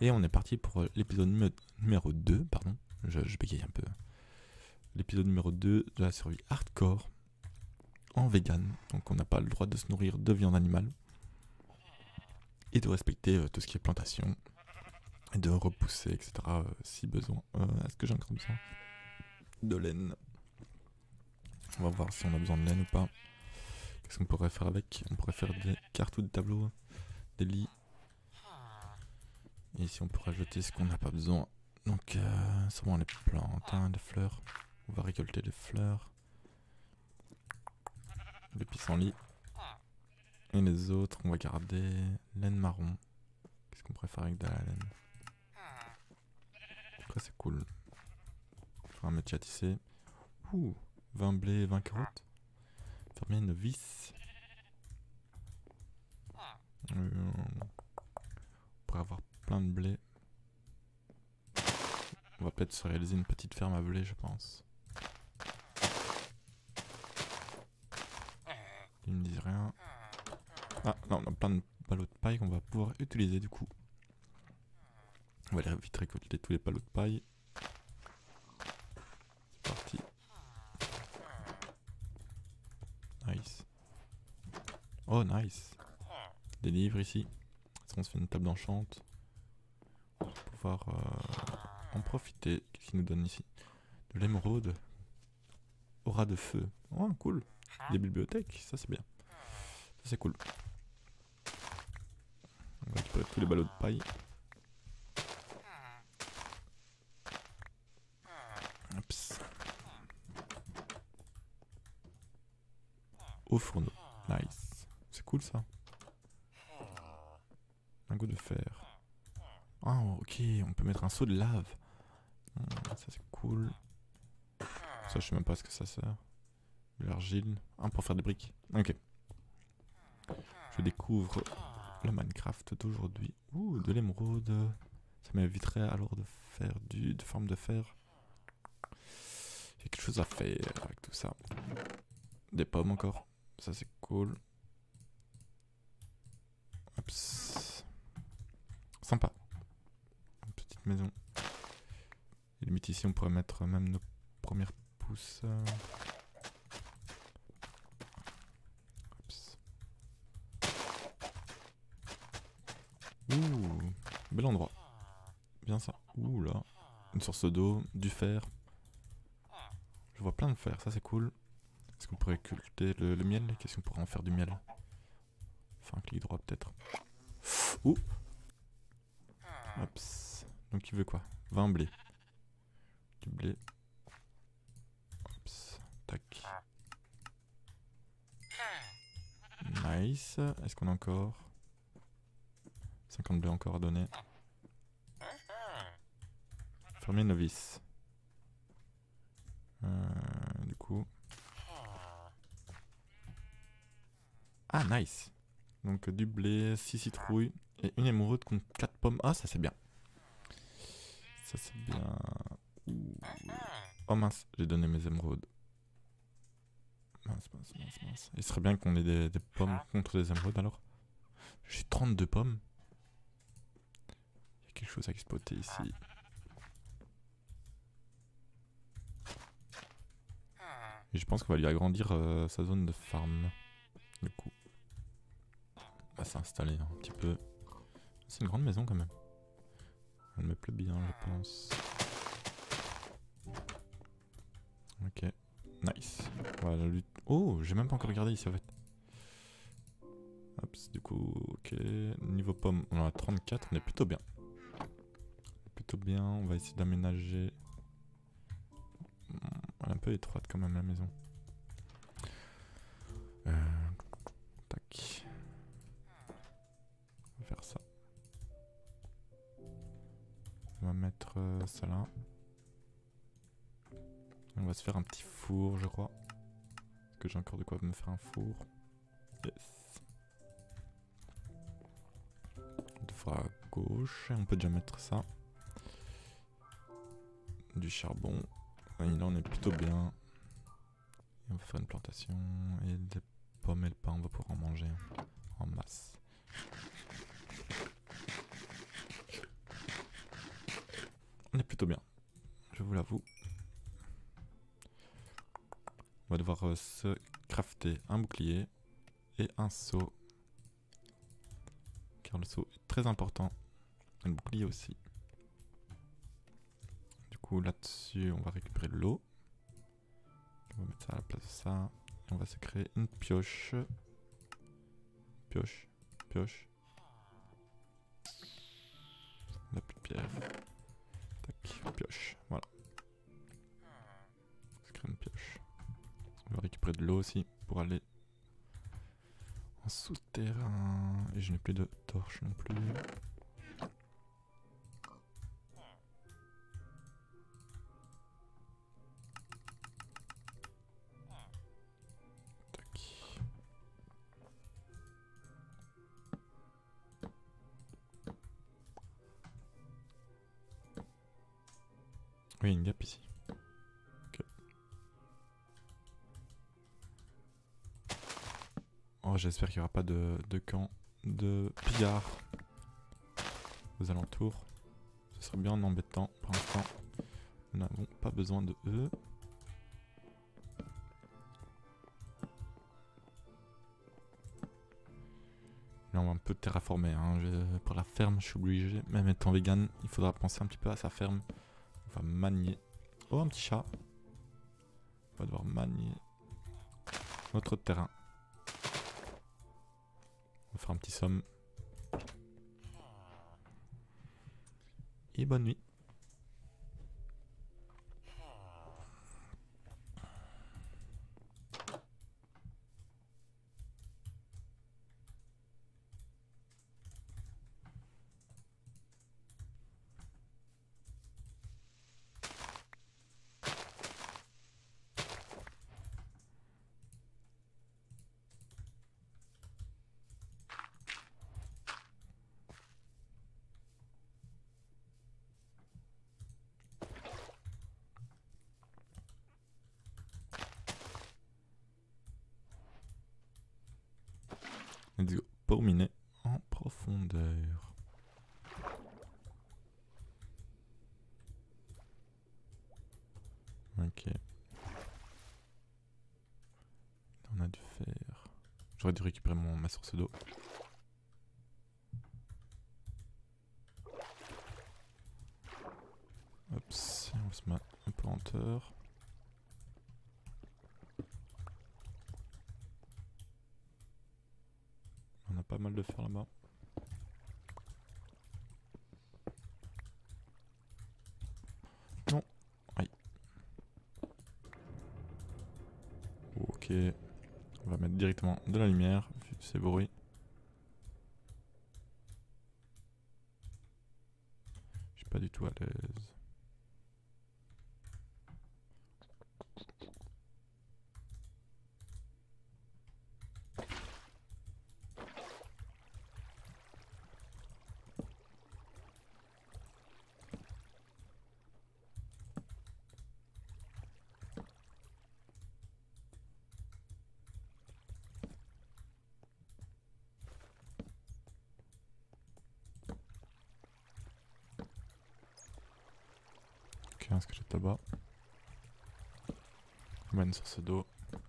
Et on est parti pour euh, l'épisode numéro 2, pardon, je, bégaye un peu. L'épisode numéro 2 de la survie hardcore en vegan. Donc on n'a pas le droit de se nourrir de viande animale. Et de respecter euh, tout ce qui est plantation. Et de repousser, etc. euh, si besoin. Est-ce que j'ai encore besoin de laine On va voir si on a besoin de laine ou pas. Qu'est-ce qu'on pourrait faire avec? On pourrait faire des cartes ou des tableaux, des lits. Ici on pourrait jeter ce qu'on n'a pas besoin. Donc euh, les plantes, hein, des fleurs. On va récolter des fleurs. Le pissenlit. Et les autres, on va garder laine marron. Qu'est-ce qu'on faire avec de la laine? Après c'est cool. Un métier à tisser. Ouh, 20 blés, 20 carottes. Fermier novice. Euh, on pourrait avoir plein de blé. On va peut-être se réaliser une petite ferme à blé, je pense. Il me dit rien. Ah, non, on a plein de ballots de paille qu'on va pouvoir utiliser du coup. On va aller vite récolter tous les ballots de paille. C'est parti. Nice. Oh, nice. Des livres ici. Ça, on se fait une table d'enchante. Euh, en profiter. Qu'est-ce qu'il nous donne ici De l'émeraude. Aura de feu. Oh, cool. Des bibliothèques, ça c'est bien. Ça c'est cool. On va récupérer tous les ballots de paille. Au fourneau. Nice. C'est cool ça. Un goût de fer. Ah ok, on peut mettre un seau de lave. Hmm, ça c'est cool. Ça je sais même pas ce que ça sert. De l'argile. Ah pour faire des briques. Ok. Je découvre le Minecraft d'aujourd'hui. Ouh, de l'émeraude. Ça m'éviterait alors de faire du de forme de fer. J'ai quelque chose à faire avec tout ça. Des pommes encore. Ça c'est cool. Sympa. Maison. Limite ici on pourrait mettre même nos premières pousses. Oups. Ouh, bel endroit. Bien ça. Ouh là. Une source d'eau, du fer. Je vois plein de fer, ça c'est cool. Est-ce qu'on pourrait cultiver le, le miel? Qu'est-ce qu'on pourrait en faire du miel? Enfin, un clic droit peut-être. Ouh Oups. Donc il veut quoi? 20 blés. Du blé. Oups. Tac. Nice. Est-ce qu'on a encore 50 blés encore à donner? Fermier novice. Euh, du coup. Ah, nice. Donc du blé, 6 citrouilles et une émeraude contre 4 pommes. Ah, ça c'est bien. Ça c'est bien. Ouh. Oh mince, j'ai donné mes émeraudes. Mince, mince, mince, mince. Il serait bien qu'on ait des, pommes contre des émeraudes alors. J'ai 32 pommes. Il y a quelque chose à exploiter ici. Et je pense qu'on va lui agrandir euh, sa zone de farm. Du coup. On va s'installer un petit peu. C'est une grande maison quand même. Elle me plaît bien, je pense. Ok. Nice. Voilà. Oh, j'ai même pas encore regardé ici en fait. Hop, du coup, ok. Niveau pomme, on en a 34, on est plutôt bien. Plutôt bien, on va essayer d'aménager. Elle est un peu étroite quand même la maison. Euh, mettre euh, ça là. On va se faire un petit four, je crois. Est-ce que j'ai encore de quoi me faire un four Yes. Deux fois à gauche. On peut déjà mettre ça. Du charbon. Oui, là on est plutôt bien. Et on va faire une plantation. Et des pommes et le pain, on va pouvoir en manger en masse. On est plutôt bien. Je vous l'avoue. On va devoir euh, se crafter un bouclier et un seau. Car le seau est très important. Un bouclier aussi. Du coup, là-dessus, on va récupérer l'eau. On va mettre ça à la place de ça. Et on va se créer une pioche. Pioche, pioche. On n'a plus de pierre. Pioche, voilà. Une pioche. On va récupérer de l'eau aussi pour aller en souterrain. Et je n'ai plus de torche non plus. Oui, une gap ici. Ok. Oh, j'espère qu'il n'y aura pas de, de camp de pillards aux alentours. Ce serait bien embêtant pour l'instant. Nous n'avons pas besoin de eux. Là, on va un peu terraformer. Hein. Pour la ferme, je suis obligé. Même étant vegan, il faudra penser un petit peu à sa ferme. Va manier. Oh, un petit chat. On va devoir manier notre terrain. On va faire un petit somme. Et bonne nuit. Let's go. Pour miner en profondeur. Ok. On a du fer. J'aurais dû récupérer mon, ma source d'eau. Hop, on se mettre un peu en hauteur. On a pas mal de fer là-bas. Non. Aïe. Ok. On va mettre directement de la lumière, vu ces bruits. Je suis pas du tout à l'aise. Ok, un squelette là-bas. On va une source d'eau.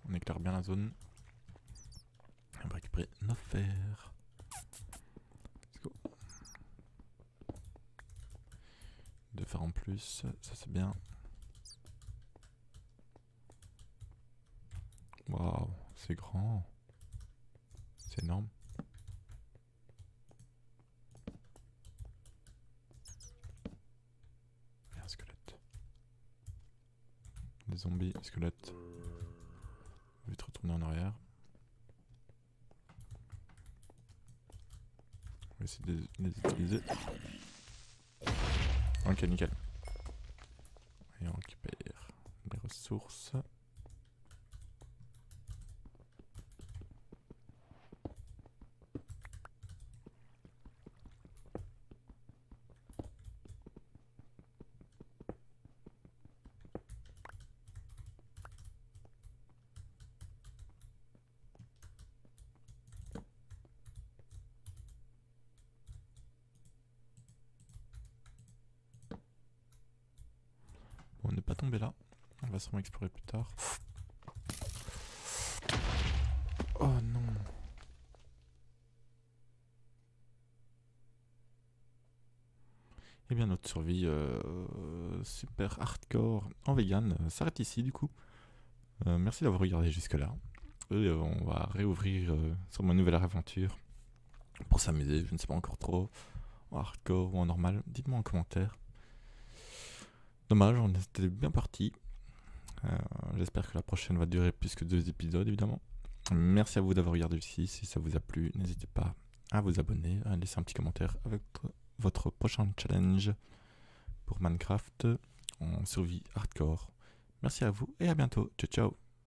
On éclaire bien la zone. On va récupérer nos fers. Let's go. Deux fers en plus, ça c'est bien. Waouh, c'est grand. C'est énorme. Et un squelette. Des zombies, squelettes. Vite retourner en arrière. On va essayer de les utiliser. Ok, nickel. Et on récupère les ressources. Ne pas tomber là. On va sûrement explorer plus tard. Oh non. Et eh bien notre survie euh, super hardcore en vegan euh, s'arrête ici du coup. Euh, merci d'avoir regardé jusque là. Et on va réouvrir sur ma nouvelle aventure pour s'amuser, je ne sais pas encore trop, en hardcore ou en normal. Dites-moi en commentaire. Dommage, on était bien parti. J'espère que la prochaine va durer plus que deux épisodes évidemment. Merci à vous d'avoir regardé ici. Si ça vous a plu, n'hésitez pas à vous abonner, à laisser un petit commentaire avec votre prochain challenge pour Minecraft en survie hardcore. Merci à vous et à bientôt. Ciao ciao